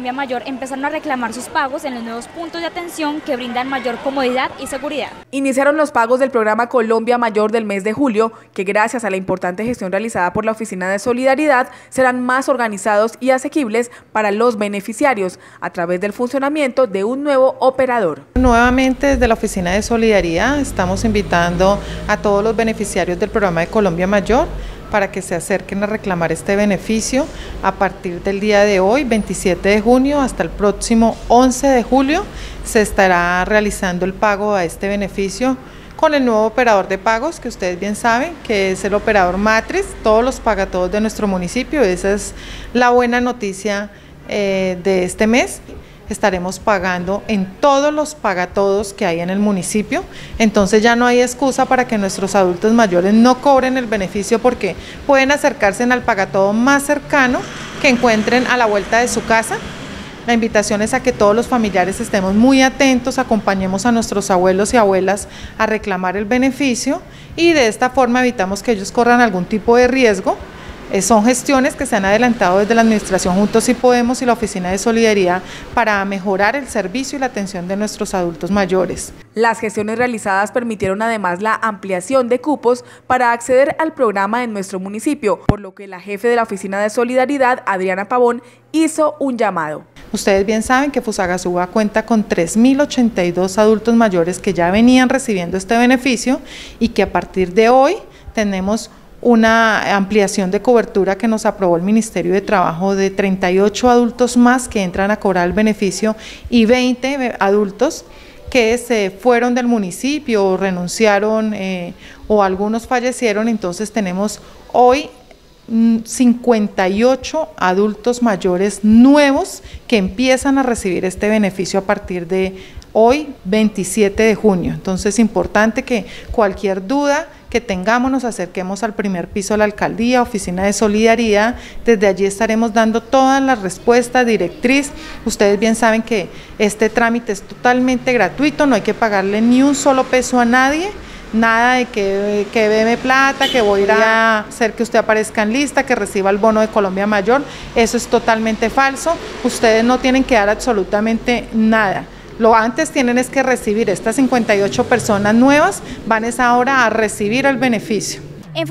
Colombia Mayor empezaron a reclamar sus pagos en los nuevos puntos de atención que brindan mayor comodidad y seguridad. Iniciaron los pagos del programa Colombia Mayor del mes de julio, que gracias a la importante gestión realizada por la Oficina de Solidaridad serán más organizados y asequibles para los beneficiarios a través del funcionamiento de un nuevo operador. Nuevamente desde la Oficina de Solidaridad estamos invitando a todos los beneficiarios del programa de Colombia Mayor para que se acerquen a reclamar este beneficio a partir del día de hoy, 27 de junio, hasta el próximo 11 de julio, se estará realizando el pago a este beneficio con el nuevo operador de pagos que ustedes bien saben que es el operador Matriz, todos los pagatodos de nuestro municipio, esa es la buena noticia eh, de este mes estaremos pagando en todos los pagatodos que hay en el municipio. Entonces ya no hay excusa para que nuestros adultos mayores no cobren el beneficio porque pueden acercarse al pagatodo más cercano que encuentren a la vuelta de su casa. La invitación es a que todos los familiares estemos muy atentos, acompañemos a nuestros abuelos y abuelas a reclamar el beneficio y de esta forma evitamos que ellos corran algún tipo de riesgo son gestiones que se han adelantado desde la Administración Juntos y Podemos y la Oficina de Solidaridad para mejorar el servicio y la atención de nuestros adultos mayores. Las gestiones realizadas permitieron además la ampliación de cupos para acceder al programa en nuestro municipio, por lo que la jefe de la Oficina de Solidaridad, Adriana Pavón, hizo un llamado. Ustedes bien saben que Fusagasugá cuenta con 3.082 adultos mayores que ya venían recibiendo este beneficio y que a partir de hoy tenemos una ampliación de cobertura que nos aprobó el Ministerio de Trabajo de 38 adultos más que entran a cobrar el beneficio y 20 adultos que se fueron del municipio o renunciaron eh, o algunos fallecieron, entonces tenemos hoy 58 mm, adultos mayores nuevos que empiezan a recibir este beneficio a partir de hoy, 27 de junio. Entonces es importante que cualquier duda que tengamos, nos acerquemos al primer piso de la alcaldía, oficina de solidaridad, desde allí estaremos dando todas las respuestas, directriz. Ustedes bien saben que este trámite es totalmente gratuito, no hay que pagarle ni un solo peso a nadie nada de que, que plata, que voy a ir a hacer que usted aparezca en lista, que reciba el bono de Colombia Mayor. Eso es totalmente falso. Ustedes no tienen que dar absolutamente nada. Lo antes tienen es que recibir estas 58 personas nuevas, van es ahora a recibir el beneficio. En